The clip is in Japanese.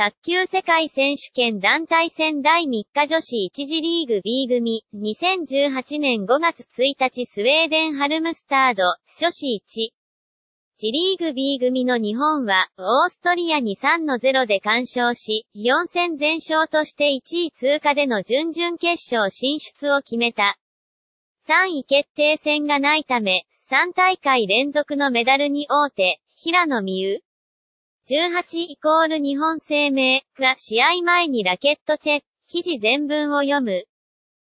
卓球世界選手権団体戦第3日女子1次リーグ B 組、2018年5月1日スウェーデンハルムスタード、女子1。次リーグ B 組の日本は、オーストリアに3の0で完勝し、4戦全勝として1位通過での準々決勝進出を決めた。3位決定戦がないため、3大会連続のメダルに大手、平野美宇。18イコール日本生命が試合前にラケットチェック、記事全文を読む。